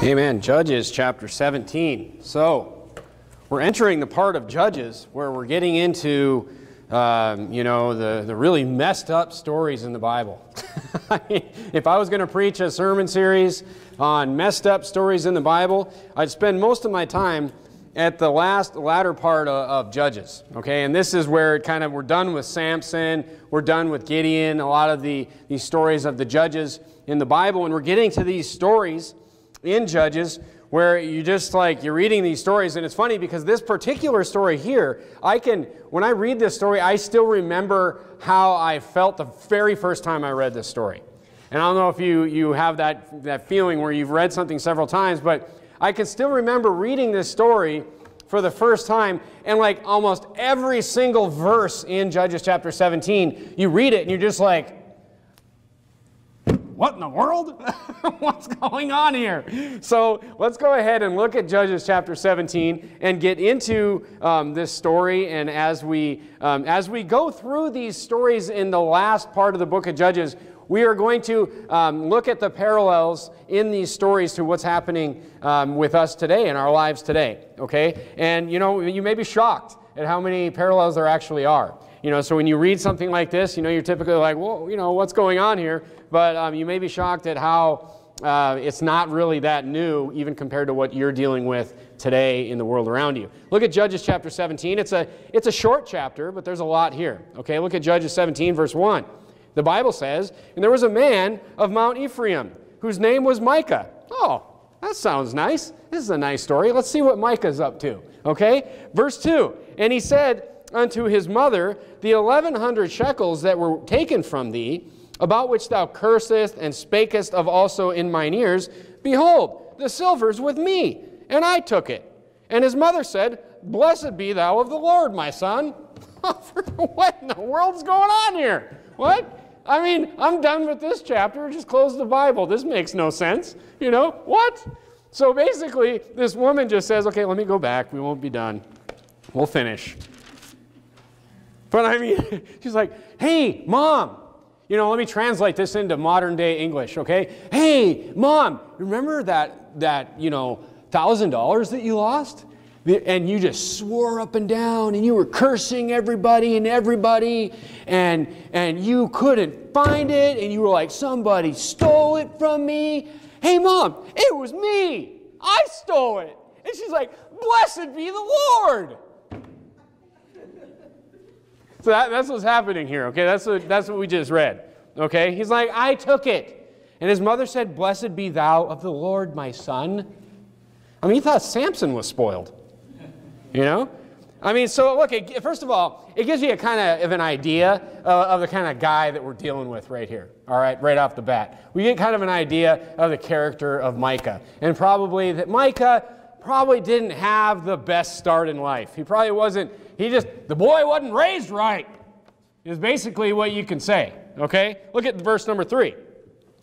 Amen. Judges chapter 17. So, we're entering the part of Judges where we're getting into, um, you know, the, the really messed up stories in the Bible. if I was going to preach a sermon series on messed up stories in the Bible, I'd spend most of my time at the last latter part of, of, Judges. Okay, and this is where it kind of we're done with Samson, we're done with Gideon, a lot of the these stories of the judges in the Bible, and we're getting to these stories in Judges where you just like you're reading these stories and it's funny because this particular story here i can when i read this story i still remember how i felt the very first time i read this story. And i don't know if you you have that that feeling where you've read something several times but i can still remember reading this story for the first time and like almost every single verse in judges chapter 17 you read it and you're just like what in the world? What's going on here? So let's go ahead and look at Judges chapter 17 and get into um, this story. And as we, um, as we go through these stories in the last part of the book of Judges, we are going to um, look at the parallels in these stories to what's happening um, with us today in our lives today. Okay? And you know, you may be shocked at how many parallels there actually are. You know, so when you read something like this, you know, you're typically like, well, you know, what's going on here? But um, you may be shocked at how uh, it's not really that new, even compared to what you're dealing with today in the world around you. Look at Judges chapter 17. It's a, it's a short chapter, but there's a lot here. Okay, look at Judges 17, verse 1. The Bible says, And there was a man of Mount Ephraim whose name was Micah. Oh, that sounds nice. This is a nice story. Let's see what Micah's up to. Okay, verse 2. And he said, unto his mother the eleven hundred shekels that were taken from thee, about which thou cursest and spakest of also in mine ears, behold, the silver's with me, and I took it. And his mother said, Blessed be thou of the Lord, my son. what in the world's going on here? What? I mean, I'm done with this chapter. Just close the Bible. This makes no sense. You know, what? So basically, this woman just says, okay, let me go back. We won't be done. We'll finish. But I mean, she's like, hey, mom, you know, let me translate this into modern day English, okay? Hey, mom, remember that, that you know, $1,000 that you lost? And you just swore up and down and you were cursing everybody and everybody and, and you couldn't find it and you were like, somebody stole it from me. Hey, mom, it was me. I stole it. And she's like, blessed be the Lord. So that, that's what's happening here, okay? That's what, that's what we just read, okay? He's like, I took it. And his mother said, Blessed be thou of the Lord, my son. I mean, he thought Samson was spoiled, you know? I mean, so look, it, first of all, it gives you a kind of, of an idea of, of the kind of guy that we're dealing with right here, all right, right off the bat. We get kind of an idea of the character of Micah, and probably that Micah probably didn't have the best start in life. He probably wasn't he just, the boy wasn't raised right, is basically what you can say. Okay? Look at verse number three.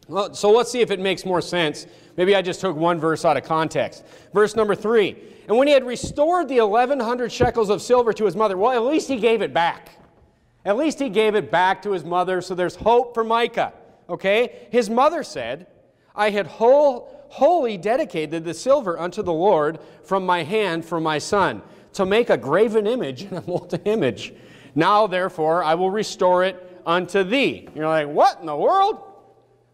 Well, so let's see if it makes more sense. Maybe I just took one verse out of context. Verse number three. And when he had restored the 1,100 shekels of silver to his mother, well, at least he gave it back. At least he gave it back to his mother, so there's hope for Micah. Okay? His mother said, I had whole, wholly dedicated the silver unto the Lord from my hand for my son to make a graven image and a molten image. Now, therefore, I will restore it unto thee. You're like, what in the world?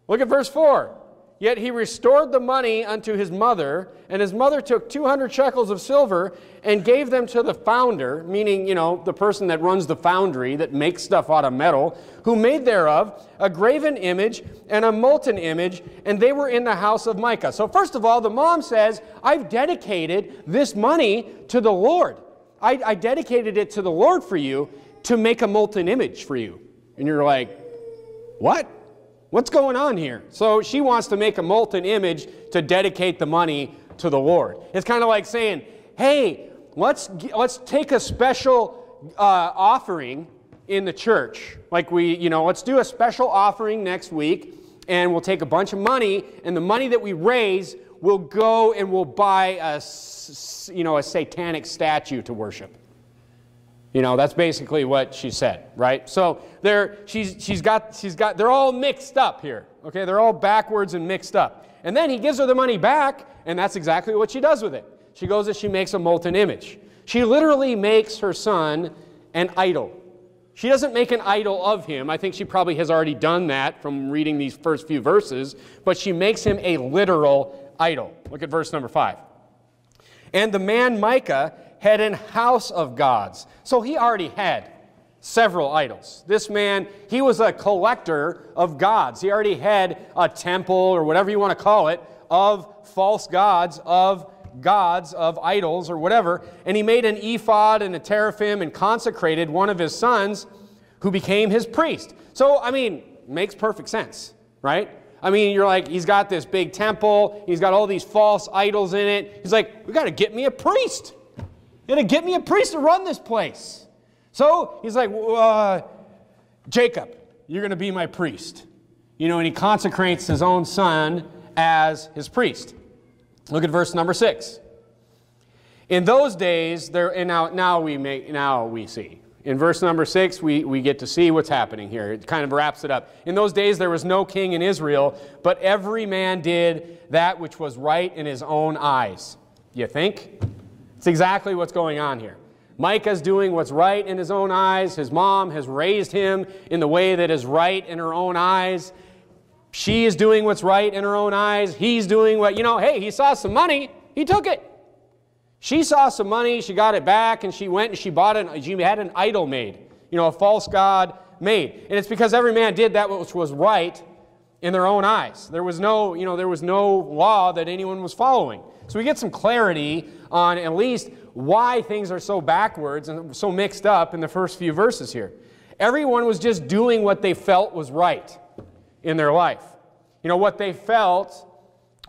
Look at verse 4. Yet he restored the money unto his mother, and his mother took 200 shekels of silver and gave them to the founder, meaning, you know, the person that runs the foundry that makes stuff out of metal, who made thereof a graven image and a molten image, and they were in the house of Micah. So, first of all, the mom says, I've dedicated this money to the Lord. I, I dedicated it to the Lord for you to make a molten image for you. And you're like, what? What's going on here? So she wants to make a molten image to dedicate the money to the Lord. It's kind of like saying, hey, let's, let's take a special uh, offering in the church. Like we, you know, let's do a special offering next week and we'll take a bunch of money and the money that we raise will go and we'll buy a, you know, a satanic statue to worship. You know, that's basically what she said, right? So they're, she's, she's got, she's got, they're all mixed up here. Okay, they're all backwards and mixed up. And then he gives her the money back, and that's exactly what she does with it. She goes and she makes a molten image. She literally makes her son an idol. She doesn't make an idol of him. I think she probably has already done that from reading these first few verses, but she makes him a literal idol. Look at verse number 5. And the man Micah had an house of gods. So he already had several idols. This man, he was a collector of gods. He already had a temple or whatever you want to call it of false gods, of gods, of idols or whatever. And he made an ephod and a teraphim and consecrated one of his sons who became his priest. So, I mean, makes perfect sense, right? I mean, you're like, he's got this big temple, he's got all these false idols in it. He's like, we got to get me a priest. Got to get me a priest to run this place. So he's like, uh, Jacob, you're going to be my priest. You know, and he consecrates his own son as his priest. Look at verse number six. In those days, there, and now, now, we now we see. In verse number six, we, we get to see what's happening here. It kind of wraps it up. In those days, there was no king in Israel, but every man did that which was right in his own eyes. You think? It's exactly what's going on here. Micah's doing what's right in his own eyes. His mom has raised him in the way that is right in her own eyes. She is doing what's right in her own eyes. He's doing what, you know, hey, he saw some money, he took it. She saw some money, she got it back, and she went and she bought an, she had an idol made, you know, a false god made. And it's because every man did that which was right in their own eyes. There was no, you know, there was no law that anyone was following. So we get some clarity on at least why things are so backwards and so mixed up in the first few verses here. Everyone was just doing what they felt was right in their life. You know, what they felt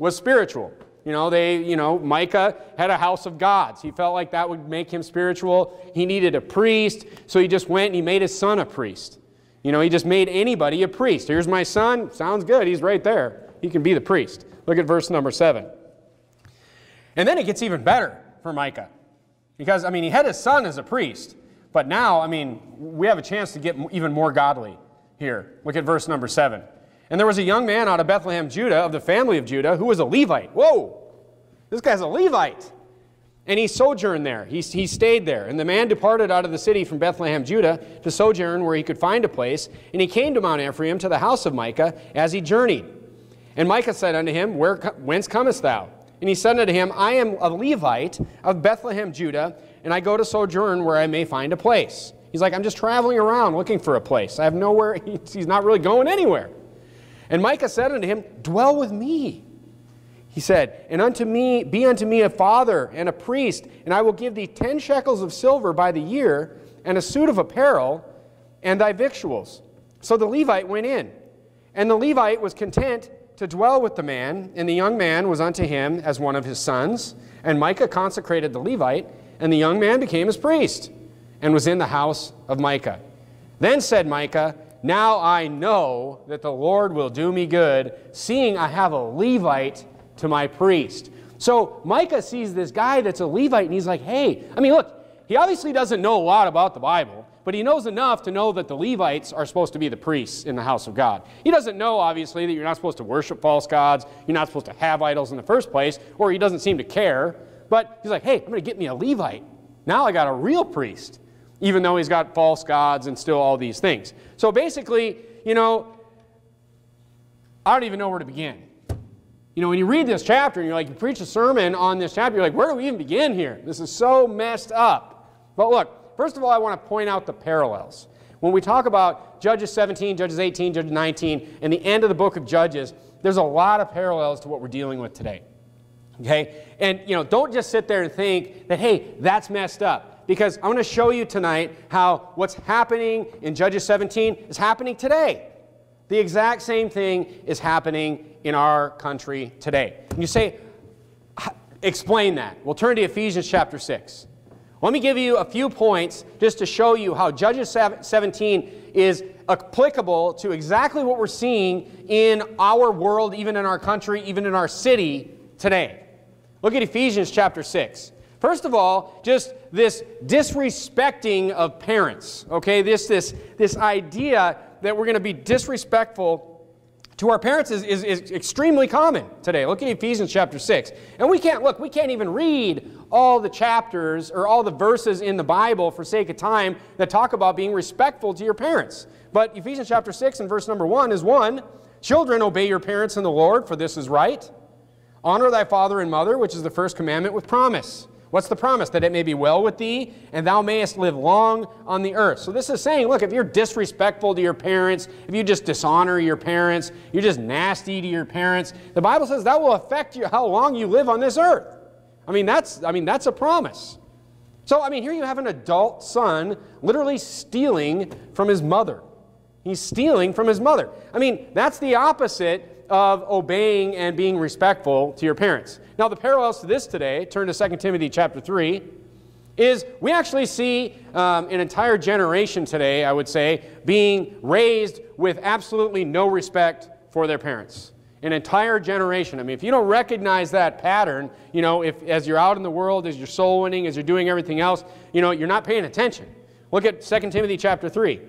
was spiritual. You know, they, you know, Micah had a house of gods. He felt like that would make him spiritual. He needed a priest, so he just went and he made his son a priest. You know, he just made anybody a priest. Here's my son. Sounds good. He's right there. He can be the priest. Look at verse number seven. And then it gets even better for Micah. Because, I mean, he had his son as a priest, but now, I mean, we have a chance to get even more godly here. Look at verse number 7. And there was a young man out of Bethlehem, Judah, of the family of Judah, who was a Levite. Whoa! This guy's a Levite. And he sojourned there. He, he stayed there. And the man departed out of the city from Bethlehem, Judah, to sojourn where he could find a place. And he came to Mount Ephraim, to the house of Micah, as he journeyed. And Micah said unto him, Where, Whence comest thou? And he said unto him, I am a Levite of Bethlehem, Judah, and I go to sojourn where I may find a place. He's like, I'm just traveling around looking for a place. I have nowhere, he's not really going anywhere. And Micah said unto him, Dwell with me. He said, And unto me, be unto me a father and a priest, and I will give thee ten shekels of silver by the year, and a suit of apparel, and thy victuals. So the Levite went in. And the Levite was content to dwell with the man, and the young man was unto him as one of his sons. And Micah consecrated the Levite, and the young man became his priest, and was in the house of Micah. Then said Micah, Now I know that the Lord will do me good, seeing I have a Levite to my priest. So Micah sees this guy that's a Levite, and he's like, Hey, I mean, look, he obviously doesn't know a lot about the Bible. But he knows enough to know that the Levites are supposed to be the priests in the house of God. He doesn't know, obviously, that you're not supposed to worship false gods, you're not supposed to have idols in the first place, or he doesn't seem to care. But he's like, hey, I'm going to get me a Levite. Now I got a real priest, even though he's got false gods and still all these things. So basically, you know, I don't even know where to begin. You know, when you read this chapter and you're like, you preach a sermon on this chapter, you're like, where do we even begin here? This is so messed up. But look, First of all, I want to point out the parallels. When we talk about Judges 17, Judges 18, Judges 19, and the end of the book of Judges, there's a lot of parallels to what we're dealing with today. Okay? And, you know, don't just sit there and think that, hey, that's messed up. Because I'm going to show you tonight how what's happening in Judges 17 is happening today. The exact same thing is happening in our country today. And you say, explain that. We'll turn to Ephesians chapter 6. Let me give you a few points just to show you how Judges 17 is applicable to exactly what we're seeing in our world, even in our country, even in our city today. Look at Ephesians chapter 6. First of all, just this disrespecting of parents, okay? This, this, this idea that we're going to be disrespectful to our parents is, is, is, extremely common today. Look at Ephesians chapter 6. And we can't, look, we can't even read all the chapters or all the verses in the Bible for sake of time that talk about being respectful to your parents. But Ephesians chapter 6 and verse number 1 is one Children, obey your parents in the Lord, for this is right. Honor thy father and mother, which is the first commandment with promise. What's the promise? That it may be well with thee, and thou mayest live long on the earth. So this is saying, look, if you're disrespectful to your parents, if you just dishonor your parents, you're just nasty to your parents, the Bible says that will affect you how long you live on this earth. I mean, that's, I mean, that's a promise. So, I mean, here you have an adult son literally stealing from his mother. He's stealing from his mother. I mean, that's the opposite of obeying and being respectful to your parents. Now, the parallels to this today, turn to 2 Timothy chapter 3, is we actually see um, an entire generation today, I would say, being raised with absolutely no respect for their parents. An entire generation. I mean, if you don't recognize that pattern, you know, if as you're out in the world, as you're soul winning, as you're doing everything else, you know, you're not paying attention. Look at 2 Timothy chapter 3.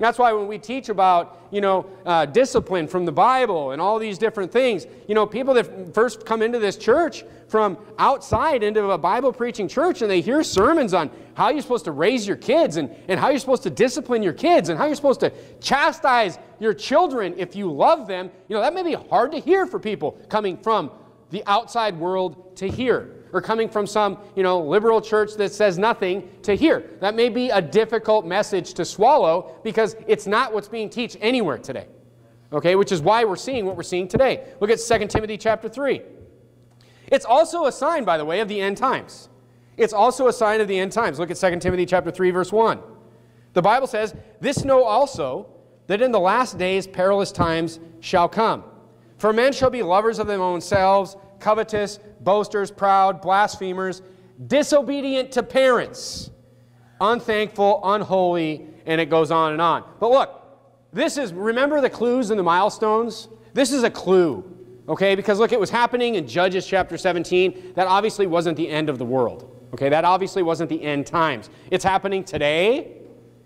That's why when we teach about, you know, uh, discipline from the Bible and all these different things, you know, people that first come into this church from outside into a Bible preaching church and they hear sermons on how you're supposed to raise your kids and, and how you're supposed to discipline your kids and how you're supposed to chastise your children if you love them, you know, that may be hard to hear for people coming from the outside world to hear or coming from some, you know, liberal church that says nothing to hear. That may be a difficult message to swallow because it's not what's being taught anywhere today. Okay, which is why we're seeing what we're seeing today. Look at 2 Timothy chapter 3. It's also a sign, by the way, of the end times. It's also a sign of the end times. Look at 2 Timothy chapter 3 verse 1. The Bible says, "This know also that in the last days perilous times shall come. For men shall be lovers of their own selves, covetous, boasters, proud, blasphemers, disobedient to parents, unthankful, unholy, and it goes on and on. But look, this is, remember the clues and the milestones? This is a clue, okay? Because look, it was happening in Judges chapter 17. That obviously wasn't the end of the world, okay? That obviously wasn't the end times. It's happening today.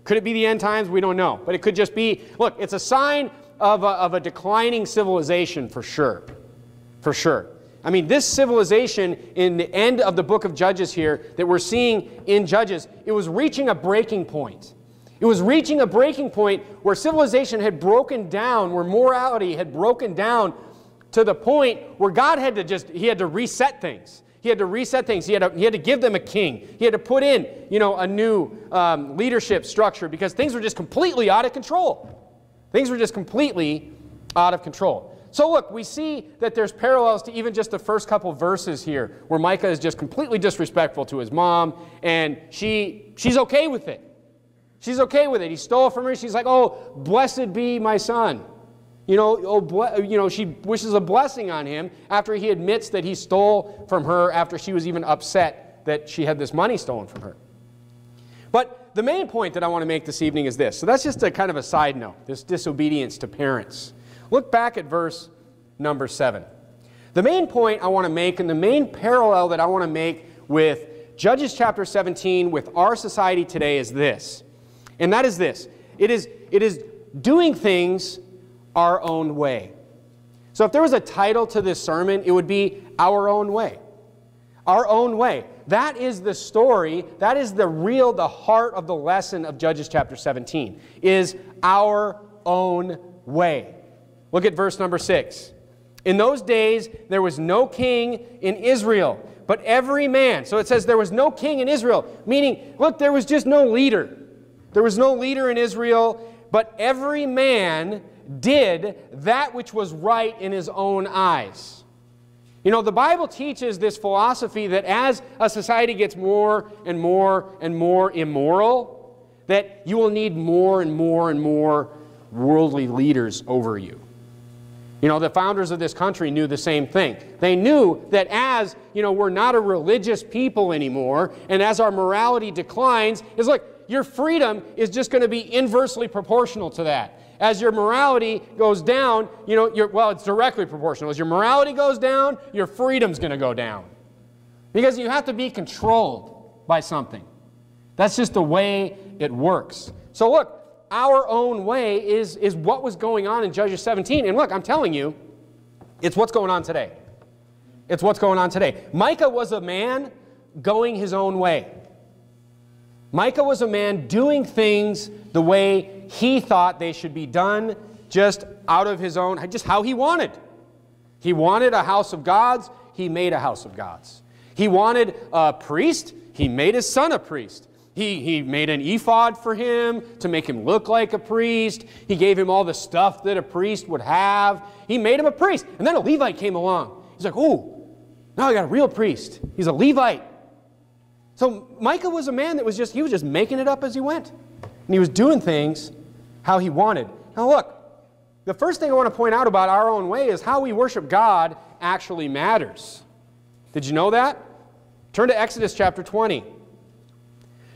Could it be the end times? We don't know. But it could just be, look, it's a sign of a, of a declining civilization for sure. For sure. I mean, this civilization in the end of the book of Judges here that we're seeing in Judges, it was reaching a breaking point. It was reaching a breaking point where civilization had broken down, where morality had broken down to the point where God had to just, he had to reset things. He had to reset things. He had to, he had to give them a king. He had to put in, you know, a new um, leadership structure because things were just completely out of control. Things were just completely out of control. So look, we see that there's parallels to even just the first couple verses here, where Micah is just completely disrespectful to his mom, and she she's okay with it. She's okay with it. He stole from her. She's like, "Oh, blessed be my son." You know, oh, you know, she wishes a blessing on him after he admits that he stole from her after she was even upset that she had this money stolen from her. But the main point that I want to make this evening is this. So that's just a kind of a side note, this disobedience to parents. Look back at verse number 7. The main point I want to make and the main parallel that I want to make with Judges chapter 17 with our society today is this. And that is this. It is, it is doing things our own way. So if there was a title to this sermon, it would be Our Own Way. Our Own Way. That is the story, that is the real, the heart of the lesson of Judges chapter 17, is our own way. Look at verse number six. In those days, there was no king in Israel, but every man. So it says there was no king in Israel, meaning, look, there was just no leader. There was no leader in Israel, but every man did that which was right in his own eyes. You know, the Bible teaches this philosophy that as a society gets more and more and more immoral, that you will need more and more and more worldly leaders over you. You know, the founders of this country knew the same thing. They knew that as, you know, we're not a religious people anymore, and as our morality declines, is look, your freedom is just going to be inversely proportional to that. As your morality goes down, you know, well, it's directly proportional. As your morality goes down, your freedom's going to go down. Because you have to be controlled by something. That's just the way it works. So look, our own way is, is what was going on in Judges 17. And look, I'm telling you, it's what's going on today. It's what's going on today. Micah was a man going his own way. Micah was a man doing things the way he thought they should be done, just out of his own, just how he wanted. He wanted a house of gods, he made a house of gods. He wanted a priest, he made his son a priest. He, he made an ephod for him to make him look like a priest. He gave him all the stuff that a priest would have. He made him a priest. And then a Levite came along. He's like, oh, now I got a real priest. He's a Levite. So Micah was a man that was just, he was just making it up as he went. And he was doing things how he wanted. Now look, the first thing I want to point out about our own way is how we worship God actually matters. Did you know that? Turn to Exodus chapter 20.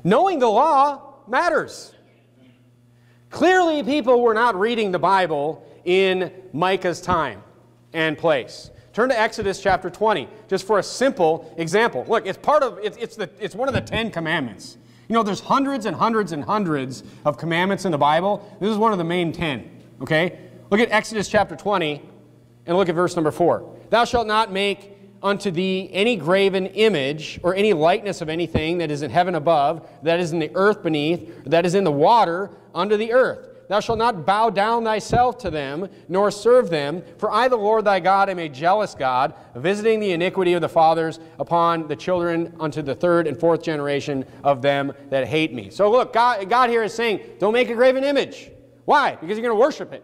Knowing the law matters. Clearly, people were not reading the Bible in Micah's time and place. Turn to Exodus chapter 20, just for a simple example. Look, it's part of, it's, it's, the, it's one of the Ten Commandments. You know, there's hundreds and hundreds and hundreds of commandments in the Bible. This is one of the main ten, okay? Look at Exodus chapter 20 and look at verse number 4. Thou shalt not make unto thee any graven image or any likeness of anything that is in heaven above, that is in the earth beneath, that is in the water under the earth. Thou shalt not bow down thyself to them, nor serve them, for I, the Lord thy God, am a jealous God, visiting the iniquity of the fathers upon the children unto the third and fourth generation of them that hate me. So look, God, God here is saying, don't make a graven image. Why? Because you're going to worship it.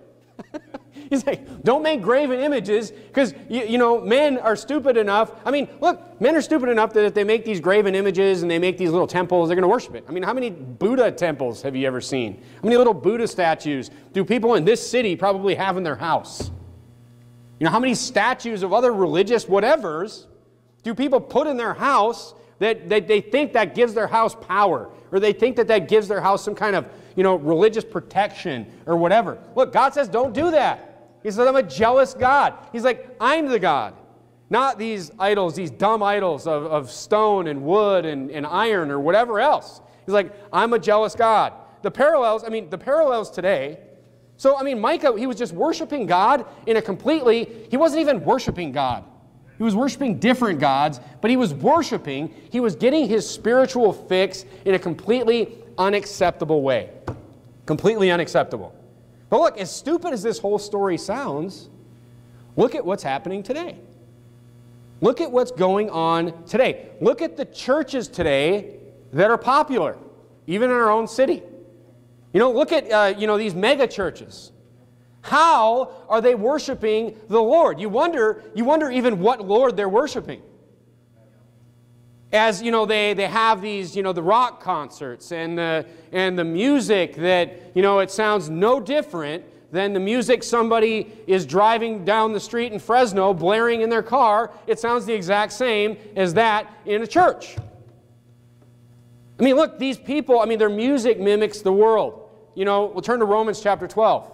He's like, don't make graven images because, you, you, know, men are stupid enough. I mean, look, men are stupid enough that if they make these graven images and they make these little temples, they're going to worship it. I mean, how many Buddha temples have you ever seen? How many little Buddha statues do people in this city probably have in their house? You know, how many statues of other religious whatevers do people put in their house that, that they think that gives their house power or they think that that gives their house some kind of, you know, religious protection or whatever? Look, God says don't do that. He says, I'm a jealous God. He's like, I'm the God. Not these idols, these dumb idols of, of stone and wood and, and iron or whatever else. He's like, I'm a jealous God. The parallels, I mean, the parallels today. So, I mean, Micah, he was just worshiping God in a completely, he wasn't even worshiping God. He was worshiping different gods, but he was worshiping, he was getting his spiritual fix in a completely unacceptable way. Completely unacceptable. But look, as stupid as this whole story sounds, look at what's happening today. Look at what's going on today. Look at the churches today that are popular, even in our own city. You know, look at uh, you know these mega churches. How are they worshiping the Lord? You wonder, you wonder even what Lord they're worshiping as you know they, they have these you know the rock concerts and the and the music that you know it sounds no different than the music somebody is driving down the street in Fresno blaring in their car. It sounds the exact same as that in a church. I mean look these people I mean their music mimics the world. You know we'll turn to Romans chapter 12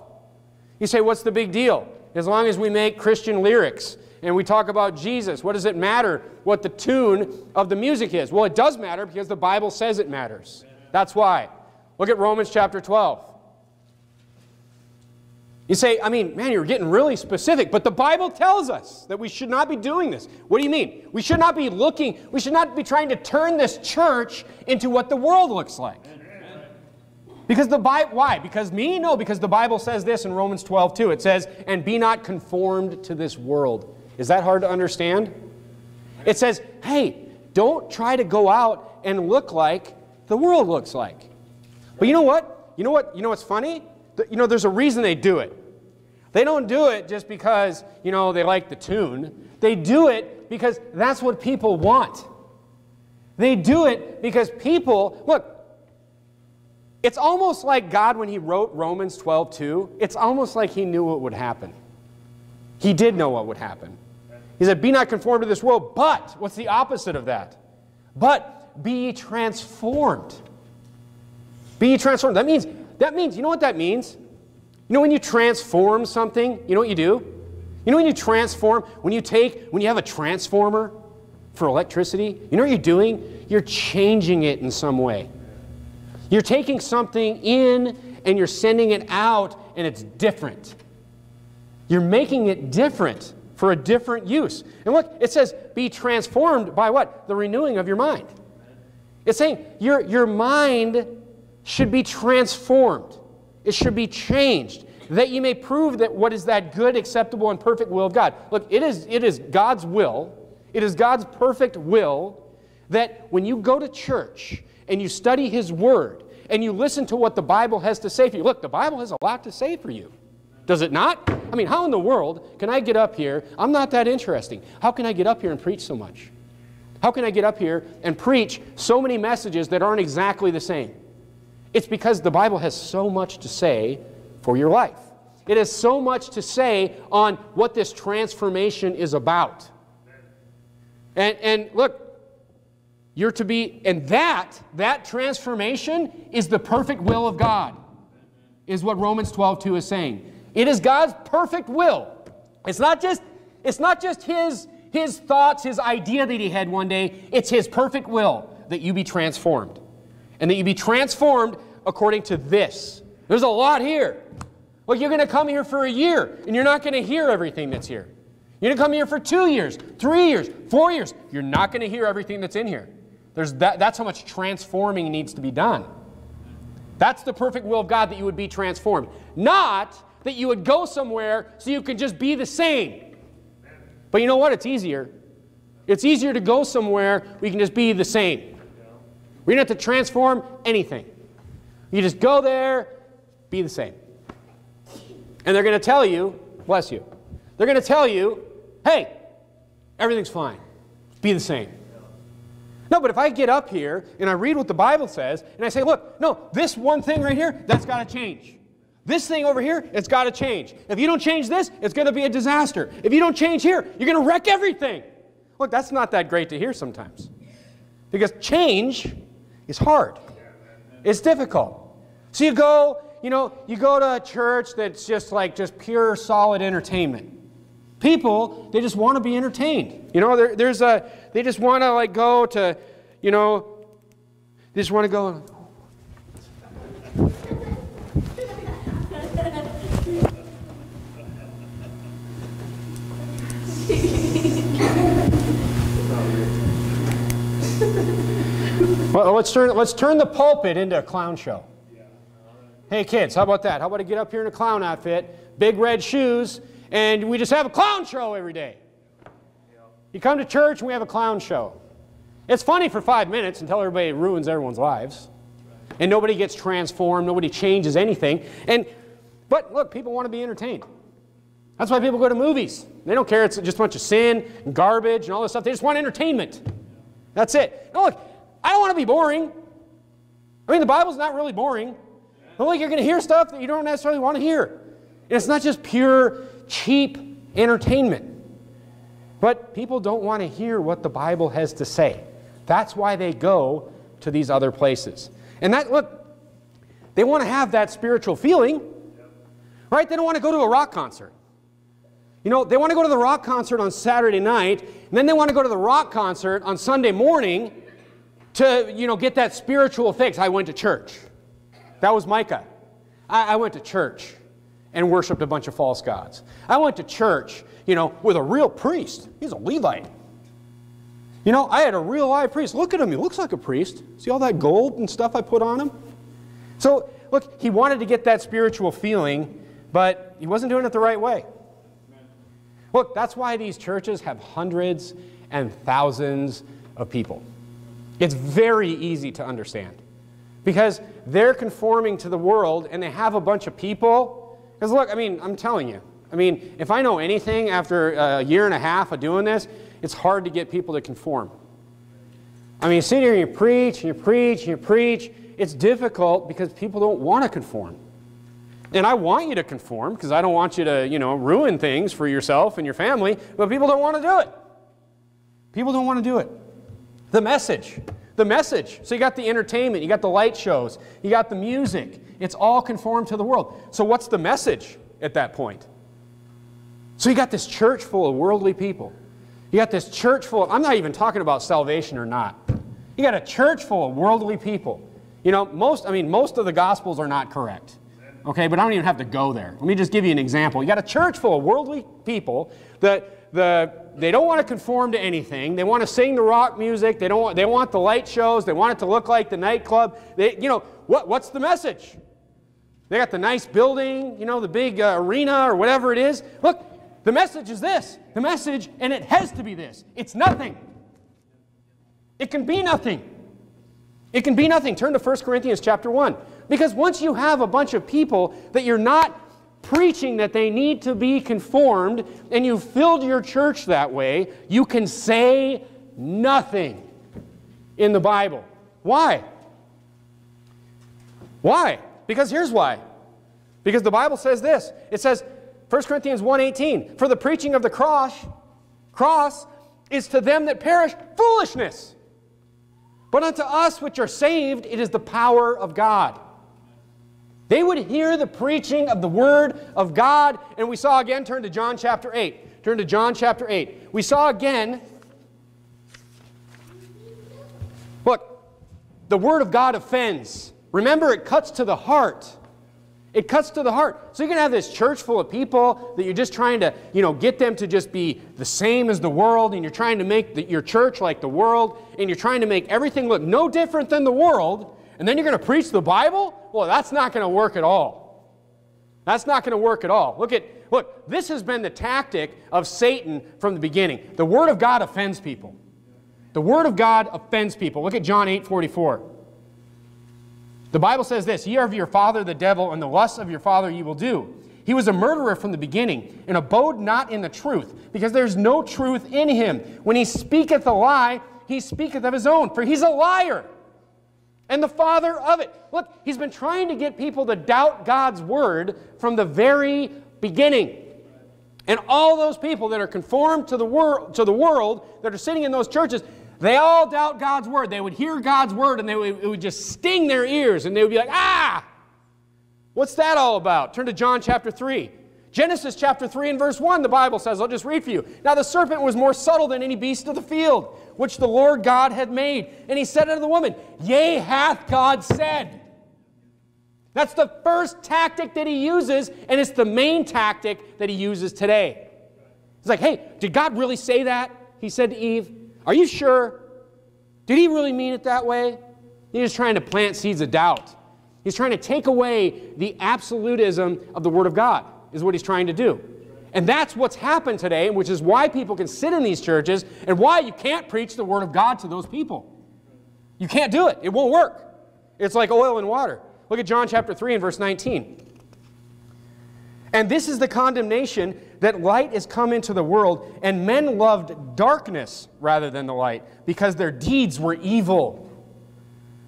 you say what's the big deal? As long as we make Christian lyrics and we talk about Jesus. What does it matter what the tune of the music is? Well, it does matter because the Bible says it matters. That's why. Look at Romans chapter 12. You say, I mean, man, you're getting really specific, but the Bible tells us that we should not be doing this. What do you mean? We should not be looking, we should not be trying to turn this church into what the world looks like. Because the Bible, why? Because me? No, because the Bible says this in Romans 12, too. It says, and be not conformed to this world is that hard to understand? It says, hey, don't try to go out and look like the world looks like. But you know what? You know what? You know what's funny? You know, there's a reason they do it. They don't do it just because, you know, they like the tune. They do it because that's what people want. They do it because people, look, it's almost like God, when He wrote Romans 12 2, it's almost like He knew what would happen. He did know what would happen. He said, Be not conformed to this world, but, what's the opposite of that? But be transformed. Be transformed. That means, that means, you know what that means? You know when you transform something, you know what you do? You know when you transform, when you take, when you have a transformer for electricity, you know what you're doing? You're changing it in some way. You're taking something in and you're sending it out and it's different. You're making it different for a different use. And look, it says, be transformed by what? The renewing of your mind. It's saying your, your mind should be transformed, it should be changed, that you may prove that what is that good, acceptable, and perfect will of God. Look, it is, it is God's will, it is God's perfect will that when you go to church and you study His Word and you listen to what the Bible has to say for you, look, the Bible has a lot to say for you. Does it not? I mean, how in the world can I get up here? I'm not that interesting. How can I get up here and preach so much? How can I get up here and preach so many messages that aren't exactly the same? It's because the Bible has so much to say for your life. It has so much to say on what this transformation is about. And, and look, you're to be, and that, that transformation is the perfect will of God, is what Romans 12, 2 is saying. It is God's perfect will. It's not just, it's not just his, his thoughts, his idea that he had one day. It's his perfect will that you be transformed. And that you be transformed according to this. There's a lot here. Well, you're going to come here for a year, and you're not going to hear everything that's here. You're going to come here for two years, three years, four years. You're not going to hear everything that's in here. There's that, that's how much transforming needs to be done. That's the perfect will of God that you would be transformed. Not that you would go somewhere so you could just be the same. But you know what? It's easier. It's easier to go somewhere where you can just be the same. We don't have to transform anything. You just go there, be the same. And they're going to tell you, bless you, they're going to tell you, hey, everything's fine. Be the same. No, but if I get up here and I read what the Bible says and I say, look, no, this one thing right here, that's got to change. This thing over here, it's got to change. If you don't change this, it's going to be a disaster. If you don't change here, you're going to wreck everything. Look, that's not that great to hear sometimes. Because change is hard, it's difficult. So you go, you know, you go to a church that's just like just pure solid entertainment. People, they just want to be entertained. You know, there, there's a, they just want to like go to, you know, they just want to go. Well, let's turn, let's turn the pulpit into a clown show. Hey kids, how about that? How about I get up here in a clown outfit, big red shoes, and we just have a clown show every day? You come to church and we have a clown show. It's funny for five minutes until everybody ruins everyone's lives. And nobody gets transformed, nobody changes anything. And but look, people want to be entertained. That's why people go to movies. They don't care it's just a bunch of sin and garbage and all this stuff. They just want entertainment. That's it. Now look, I don't want to be boring. I mean, the Bible's not really boring. But look, you're going to hear stuff that you don't necessarily want to hear. And it's not just pure, cheap entertainment. But people don't want to hear what the Bible has to say. That's why they go to these other places. And that, look, they want to have that spiritual feeling, right? They don't want to go to a rock concert. You know, they want to go to the rock concert on Saturday night, and then they want to go to the rock concert on Sunday morning to, you know, get that spiritual fix. I went to church. That was Micah. I, I went to church and worshiped a bunch of false gods. I went to church, you know, with a real priest. He's a Levite. You know, I had a real live priest. Look at him. He looks like a priest. See all that gold and stuff I put on him? So, look, he wanted to get that spiritual feeling, but he wasn't doing it the right way. Look, that's why these churches have hundreds and thousands of people. It's very easy to understand because they're conforming to the world and they have a bunch of people. Because look, I mean, I'm telling you, I mean, if I know anything after a year and a half of doing this, it's hard to get people to conform. I mean, you sit here and you preach and you preach and you preach. It's difficult because people don't want to conform. And I want you to conform because I don't want you to, you know, ruin things for yourself and your family, but people don't want to do it. People don't want to do it. The message the message. So you got the entertainment, you got the light shows, you got the music. It's all conformed to the world. So what's the message at that point? So you got this church full of worldly people. You got this church full of, I'm not even talking about salvation or not. You got a church full of worldly people. You know, most, I mean, most of the gospels are not correct. Okay, but I don't even have to go there. Let me just give you an example. You got a church full of worldly people that the they don't want to conform to anything. They want to sing the rock music. They don't want, they want the light shows. They want it to look like the nightclub. They, you know, what, what's the message? They got the nice building, you know, the big uh, arena or whatever it is. Look, the message is this. The message, and it has to be this. It's nothing. It can be nothing. It can be nothing. Turn to 1 Corinthians chapter 1. Because once you have a bunch of people that you're not preaching that they need to be conformed and you filled your church that way, you can say nothing in the Bible. Why? Why? Because here's why. Because the Bible says this. It says 1 Corinthians 1:18, "For the preaching of the cross cross is to them that perish foolishness. But unto us which are saved it is the power of God." They would hear the preaching of the Word of God. And we saw again, turn to John chapter 8. Turn to John chapter 8. We saw again, look, the Word of God offends. Remember, it cuts to the heart. It cuts to the heart. So you can have this church full of people that you're just trying to, you know, get them to just be the same as the world, and you're trying to make the, your church like the world, and you're trying to make everything look no different than the world, and then you're going to preach the Bible? Well, that's not going to work at all. That's not going to work at all. Look at look, this has been the tactic of Satan from the beginning. The word of God offends people. The word of God offends people. Look at John 8:44. The Bible says this, "Ye are of your father the devil, and the lusts of your father ye will do." He was a murderer from the beginning, and abode not in the truth, because there's no truth in him. When he speaketh a lie, he speaketh of his own, for he's a liar and the father of it. Look, he's been trying to get people to doubt God's word from the very beginning. And all those people that are conformed to the, world, to the world that are sitting in those churches, they all doubt God's word. They would hear God's word and they would, it would just sting their ears and they would be like, ah, what's that all about? Turn to John chapter 3. Genesis chapter 3 and verse 1, the Bible says, I'll just read for you. Now the serpent was more subtle than any beast of the field, which the Lord God had made. And he said unto the woman, Yea, hath God said. That's the first tactic that he uses, and it's the main tactic that he uses today. He's like, hey, did God really say that? He said to Eve, Are you sure? Did he really mean it that way? He's just trying to plant seeds of doubt. He's trying to take away the absolutism of the Word of God is what he's trying to do. And that's what's happened today, which is why people can sit in these churches and why you can't preach the Word of God to those people. You can't do it, it won't work. It's like oil and water. Look at John chapter 3 and verse 19. And this is the condemnation that light is come into the world, and men loved darkness rather than the light, because their deeds were evil.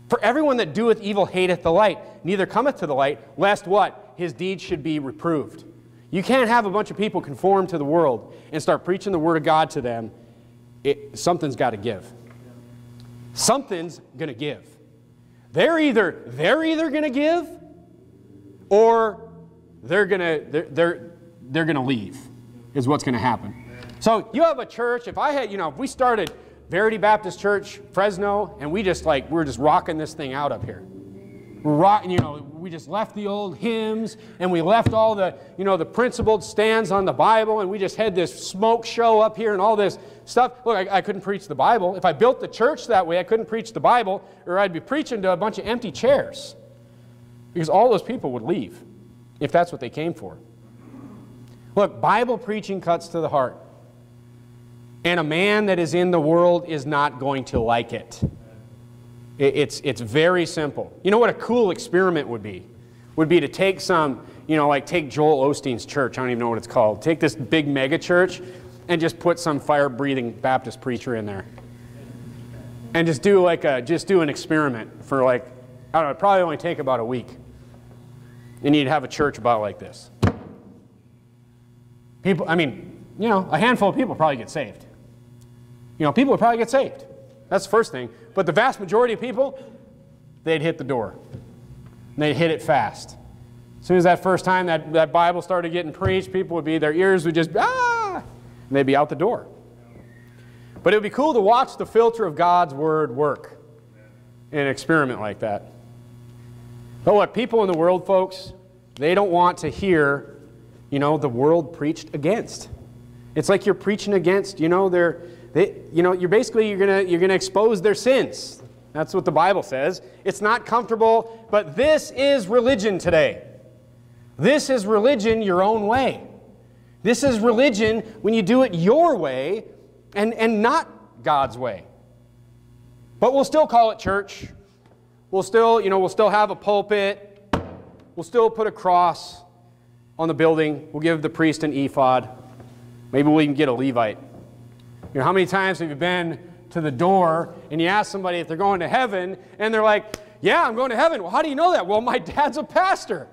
For everyone that doeth evil hateth the light, neither cometh to the light, lest what? His deeds should be reproved. You can't have a bunch of people conform to the world and start preaching the Word of God to them. It, something's got to give. Something's going to give. They're either, they're either going to give or they're going to, they're, they're, they're going to leave is what's going to happen. So you have a church, if I had, you know, if we started Verity Baptist Church, Fresno, and we just like, we're just rocking this thing out up here. Rocking, you know, we just left the old hymns and we left all the, you know, the principled stands on the Bible and we just had this smoke show up here and all this stuff. Look, I, I couldn't preach the Bible. If I built the church that way, I couldn't preach the Bible or I'd be preaching to a bunch of empty chairs because all those people would leave if that's what they came for. Look, Bible preaching cuts to the heart. And a man that is in the world is not going to like it. It's, it's very simple. You know what a cool experiment would be? Would be to take some, you know, like take Joel Osteen's church, I don't even know what it's called. Take this big mega church and just put some fire breathing Baptist preacher in there. And just do like a, just do an experiment for like, I don't know, probably only take about a week. And you'd have a church about like this. People, I mean, you know, a handful of people probably get saved. You know, people would probably get saved. That's the first thing. But the vast majority of people, they'd hit the door. And they'd hit it fast. As soon as that first time that, that Bible started getting preached, people would be, their ears would just, ah, and they'd be out the door. But it would be cool to watch the filter of God's Word work in an experiment like that. But what people in the world, folks, They don't want to hear, you know, the world preached against. It's like you're preaching against, you know, they're, they, you know, you're basically you're gonna you're gonna expose their sins. That's what the Bible says. It's not comfortable, but this is religion today. This is religion your own way. This is religion when you do it your way and, and not God's way. But we'll still call it church. We'll still, you know, we'll still have a pulpit. We'll still put a cross on the building. We'll give the priest an ephod. Maybe we'll even get a Levite. You know, how many times have you been to the door and you ask somebody if they're going to heaven and they're like, Yeah, I'm going to heaven. Well, how do you know that? Well, my dad's a pastor.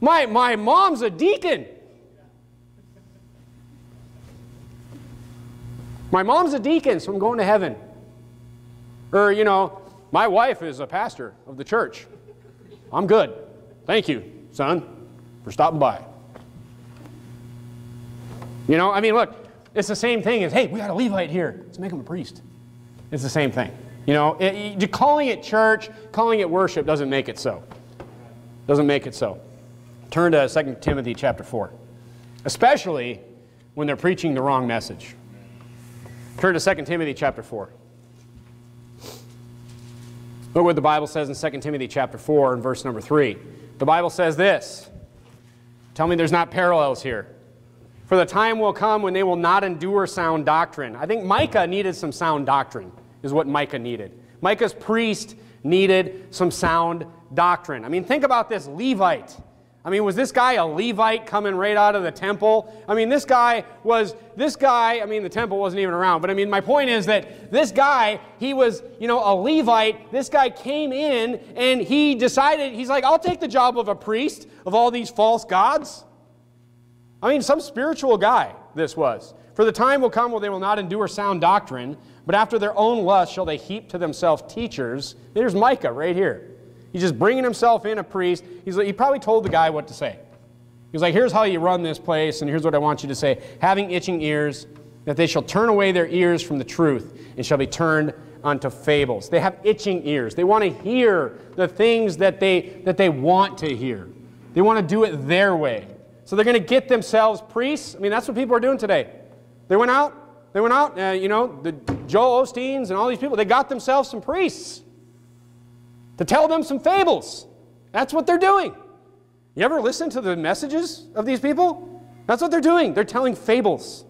My, my mom's a deacon. My mom's a deacon, so I'm going to heaven. Or, you know, my wife is a pastor of the church. I'm good. Thank you, son, for stopping by. You know, I mean, look, it's the same thing as, hey, we got a Levite here. Let's make him a priest. It's the same thing. You know, it, it, calling it church, calling it worship doesn't make it so. Doesn't make it so. Turn to 2 Timothy chapter 4, especially when they're preaching the wrong message. Turn to 2 Timothy chapter 4. Look what the Bible says in 2 Timothy chapter 4 and verse number 3. The Bible says this. Tell me there's not parallels here. For the time will come when they will not endure sound doctrine. I think Micah needed some sound doctrine, is what Micah needed. Micah's priest needed some sound doctrine. I mean, think about this Levite. I mean, was this guy a Levite coming right out of the temple? I mean, this guy was, this guy, I mean, the temple wasn't even around, but I mean, my point is that this guy, he was, you know, a Levite. This guy came in and he decided, he's like, I'll take the job of a priest of all these false gods. I mean, some spiritual guy this was. For the time will come when they will not endure sound doctrine, but after their own lust shall they heap to themselves teachers. There's Micah right here. He's just bringing himself in a priest. He's, like, he probably told the guy what to say. He's like, here's how you run this place, and here's what I want you to say. Having itching ears, that they shall turn away their ears from the truth, and shall be turned unto fables. They have itching ears. They want to hear the things that they, that they want to hear. They want to do it their way. So they're going to get themselves priests. I mean, that's what people are doing today. They went out, they went out, uh, you know, the Joel Osteens and all these people, they got themselves some priests to tell them some fables. That's what they're doing. You ever listen to the messages of these people? That's what they're doing. They're telling fables.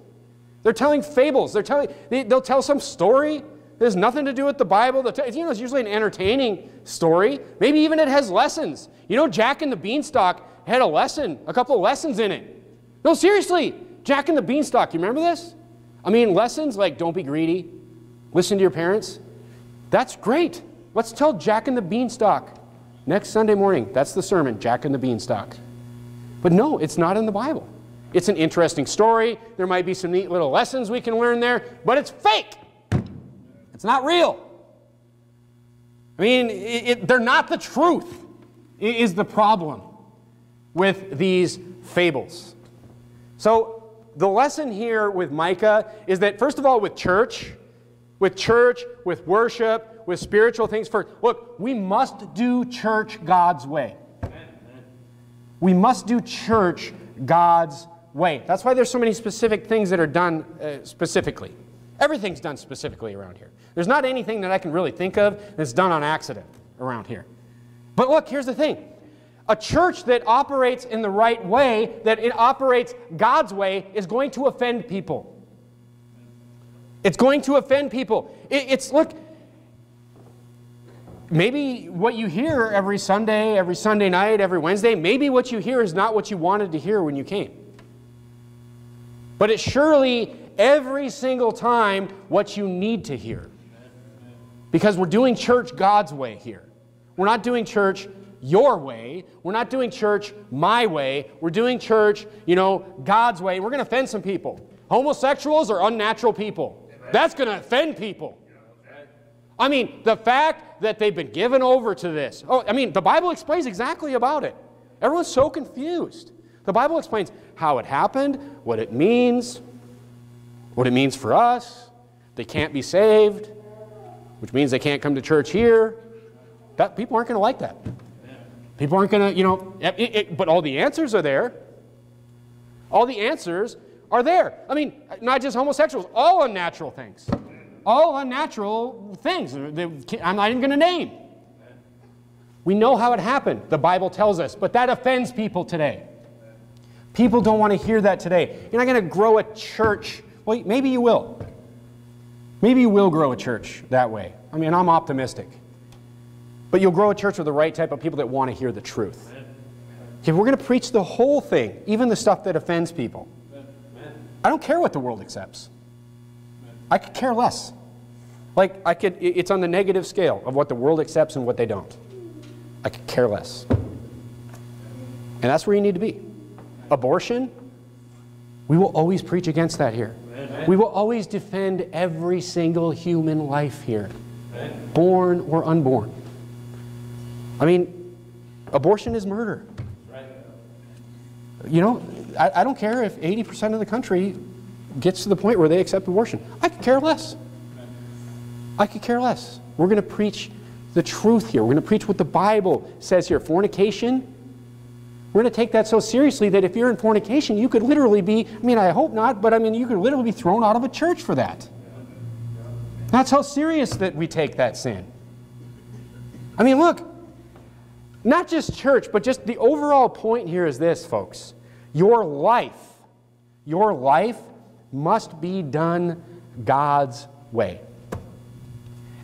They're telling fables. They're telling, they, will tell some story that has nothing to do with the Bible. You know, it's usually an entertaining story. Maybe even it has lessons. You know, Jack and the Beanstalk had a lesson, a couple of lessons in it. No, seriously, Jack and the Beanstalk, you remember this? I mean, lessons like don't be greedy, listen to your parents. That's great. Let's tell Jack and the Beanstalk next Sunday morning. That's the sermon, Jack and the Beanstalk. But no, it's not in the Bible. It's an interesting story. There might be some neat little lessons we can learn there, but it's fake. It's not real. I mean, it, it, they're not the truth, it is the problem with these fables. So, the lesson here with Micah is that, first of all, with church, with church, with worship, with spiritual things, first, look, we must do church God's way. We must do church God's way. That's why there's so many specific things that are done uh, specifically. Everything's done specifically around here. There's not anything that I can really think of that's done on accident around here. But look, here's the thing a church that operates in the right way, that it operates God's way, is going to offend people. It's going to offend people. It, it's, look, maybe what you hear every Sunday, every Sunday night, every Wednesday, maybe what you hear is not what you wanted to hear when you came. But it's surely every single time what you need to hear. Because we're doing church God's way here. We're not doing church your way. We're not doing church my way. We're doing church, you know, God's way. We're going to offend some people. Homosexuals are unnatural people. That's going to offend people. I mean, the fact that they've been given over to this. Oh, I mean, the Bible explains exactly about it. Everyone's so confused. The Bible explains how it happened, what it means, what it means for us. They can't be saved, which means they can't come to church here. That, people aren't going to like that. People aren't going to, you know, it, it, but all the answers are there. All the answers are there. I mean, not just homosexuals, all unnatural things. All unnatural things. I'm not even going to name. We know how it happened. The Bible tells us, but that offends people today. People don't want to hear that today. You're not going to grow a church. Well, maybe you will. Maybe you will grow a church that way. I mean, I'm optimistic. But you'll grow a church with the right type of people that want to hear the truth. Okay, we're going to preach the whole thing, even the stuff that offends people. I don't care what the world accepts. I could care less. Like, I could, it's on the negative scale of what the world accepts and what they don't. I could care less. And that's where you need to be. Abortion, we will always preach against that here. Amen. We will always defend every single human life here, Amen. born or unborn. I mean, abortion is murder. Right. You know, I, I don't care if 80% of the country gets to the point where they accept abortion. I could care less. I could care less. We're going to preach the truth here. We're going to preach what the Bible says here. Fornication, we're going to take that so seriously that if you're in fornication, you could literally be, I mean, I hope not, but I mean, you could literally be thrown out of a church for that. That's how serious that we take that sin. I mean, look, not just church, but just the overall point here is this, folks. Your life, your life must be done God's way.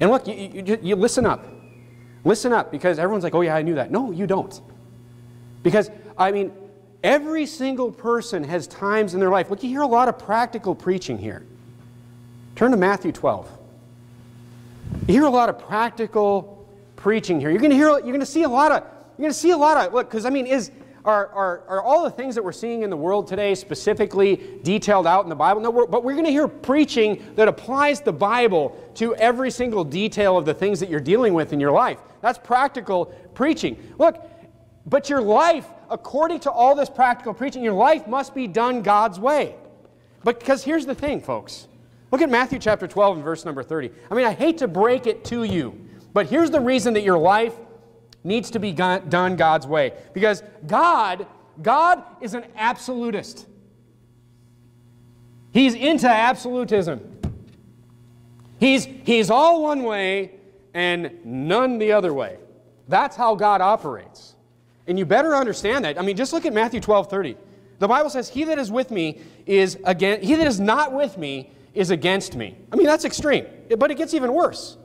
And look, you, you, you listen up. Listen up because everyone's like, oh, yeah, I knew that. No, you don't. Because, I mean, every single person has times in their life. Look, you hear a lot of practical preaching here. Turn to Matthew 12. You hear a lot of practical preaching here. You're going to hear, you're going to see a lot of, you're going to see a lot of, look, because I mean, is, are, are, are all the things that we're seeing in the world today specifically detailed out in the Bible? No, we're, but we're going to hear preaching that applies the Bible to every single detail of the things that you're dealing with in your life. That's practical preaching. Look, but your life, according to all this practical preaching, your life must be done God's way. Because here's the thing, folks. Look at Matthew chapter 12 and verse number 30. I mean, I hate to break it to you, but here's the reason that your life needs to be done God's way. Because God, God is an absolutist. He's into absolutism. He's, he's all one way and none the other way. That's how God operates. And you better understand that. I mean, just look at Matthew 12 30. The Bible says, He that is with me is against, he that is not with me is against me. I mean, that's extreme, but it gets even worse.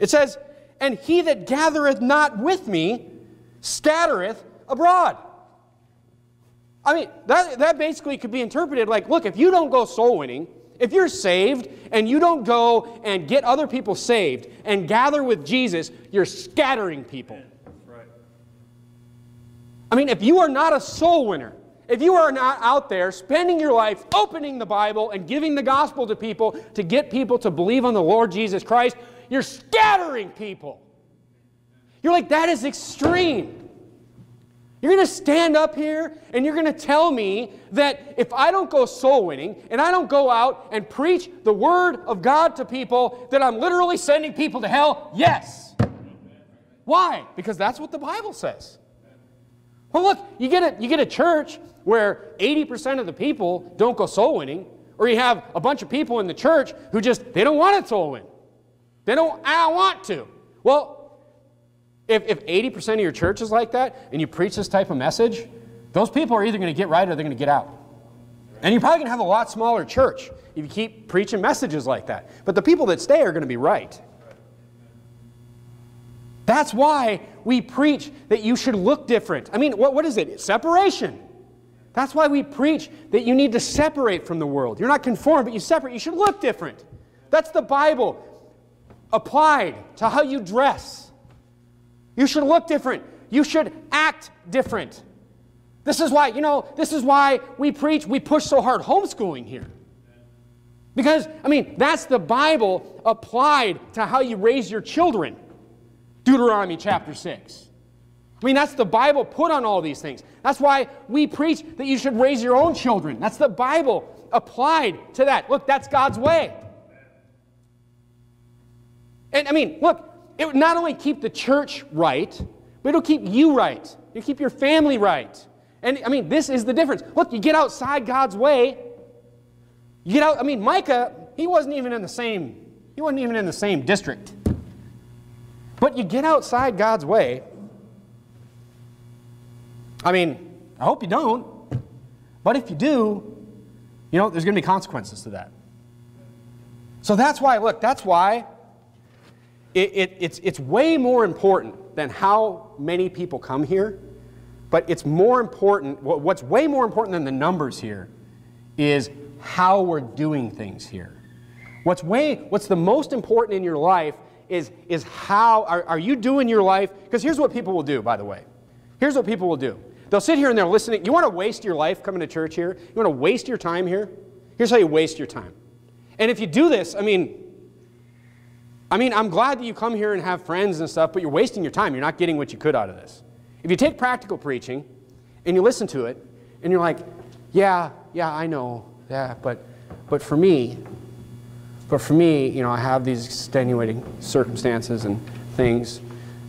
It says, And he that gathereth not with me scattereth abroad. I mean, that, that basically could be interpreted like, look, if you don't go soul winning, if you're saved and you don't go and get other people saved and gather with Jesus, you're scattering people. I mean, if you are not a soul winner, if you are not out there spending your life opening the Bible and giving the gospel to people to get people to believe on the Lord Jesus Christ, you're scattering people. You're like, that is extreme. You're going to stand up here and you're going to tell me that if I don't go soul winning and I don't go out and preach the word of God to people, that I'm literally sending people to hell? Yes. Why? Because that's what the Bible says. Well, look, you get a, you get a church where 80% of the people don't go soul winning, or you have a bunch of people in the church who just, they don't want to soul win. They don't, I don't want to. Well, if, if 80% of your church is like that, and you preach this type of message, those people are either going to get right or they're going to get out. And you're probably going to have a lot smaller church if you keep preaching messages like that. But the people that stay are going to be right. That's why we preach that you should look different. I mean, what, what is it? Separation. That's why we preach that you need to separate from the world. You're not conformed, but you separate. You should look different. That's the Bible applied to how you dress. You should look different. You should act different. This is why, you know, this is why we preach, we push so hard homeschooling here. Because, I mean, that's the Bible applied to how you raise your children. Deuteronomy chapter 6. I mean, that's the Bible put on all these things. That's why we preach that you should raise your own children. That's the Bible applied to that. Look, that's God's way. And I mean, look, it would not only keep the church right, but it'll keep you right. You keep your family right. And I mean, this is the difference. Look, you get outside God's way. You get out, I mean, Micah, he wasn't even in the same, he wasn't even in the same district. But you get outside God's way. I mean, I hope you don't. But if you do, you know, there's going to be consequences to that. So that's why, look, that's why it, it, it's, it's way more important than how many people come here. But it's more important, what's way more important than the numbers here is how we're doing things here. What's way, what's the most important in your life is, is how, are, are you doing your life? Because here's what people will do, by the way. Here's what people will do. They'll sit here and they're listening. You want to waste your life coming to church here? You want to waste your time here? Here's how you waste your time. And if you do this, I mean, I mean, I'm glad that you come here and have friends and stuff, but you're wasting your time. You're not getting what you could out of this. If you take practical preaching and you listen to it and you're like, yeah, yeah, I know, yeah, but, but for me, but for me, you know, I have these extenuating circumstances and things.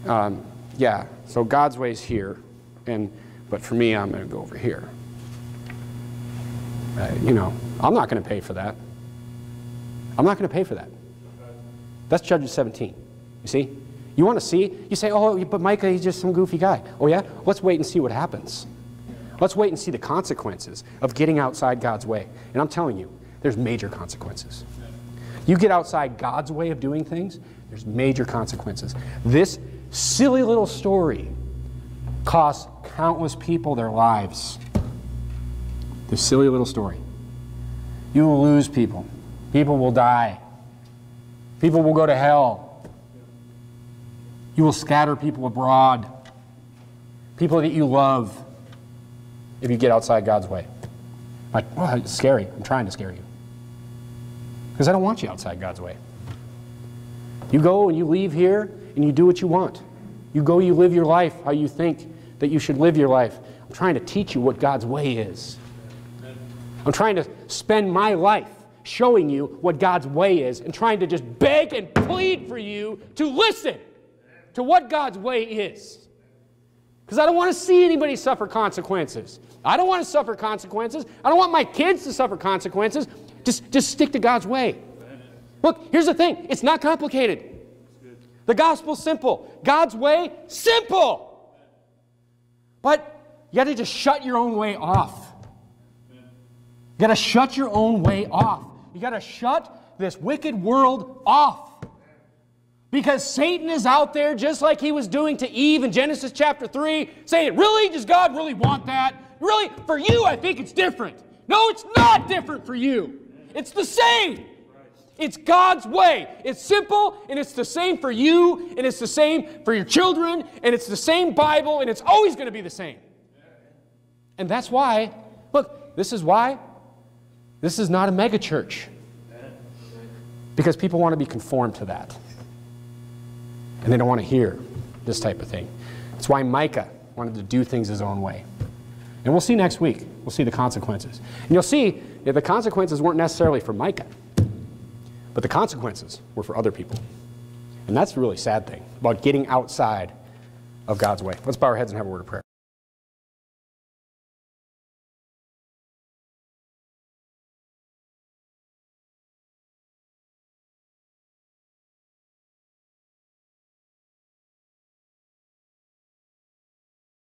Um, yeah, so God's way's here, and but for me, I'm going to go over here. Uh, you know, I'm not going to pay for that. I'm not going to pay for that. That's Judges 17. You see? You want to see? You say, oh, but Micah, he's just some goofy guy. Oh, yeah? Let's wait and see what happens. Let's wait and see the consequences of getting outside God's way. And I'm telling you, there's major consequences. You get outside God's way of doing things, there's major consequences. This silly little story costs countless people their lives. This silly little story. You will lose people. People will die. People will go to hell. You will scatter people abroad. People that you love if you get outside God's way. Like, oh, it's scary. I'm trying to scare you. Because I don't want you outside God's way. You go and you leave here and you do what you want. You go, you live your life how you think that you should live your life. I'm trying to teach you what God's way is. I'm trying to spend my life showing you what God's way is and trying to just beg and plead for you to listen to what God's way is. Because I don't want to see anybody suffer consequences. I don't want to suffer consequences. I don't want my kids to suffer consequences. Just, just stick to God's way. Look, here's the thing it's not complicated. The gospel's simple. God's way, simple. But you got to just shut your own way off. You got to shut your own way off. You got to shut this wicked world off. Because Satan is out there just like he was doing to Eve in Genesis chapter 3, saying, Really? Does God really want that? Really? For you, I think it's different. No, it's not different for you. It's the same. It's God's way. It's simple and it's the same for you and it's the same for your children and it's the same Bible and it's always going to be the same. And that's why, look, this is why this is not a megachurch. Because people want to be conformed to that. And they don't want to hear this type of thing. That's why Micah wanted to do things his own way. And we'll see next week. We'll see the consequences. And you'll see that the consequences weren't necessarily for Micah, but the consequences were for other people. And that's the really sad thing about getting outside of God's way. Let's bow our heads and have a word of prayer.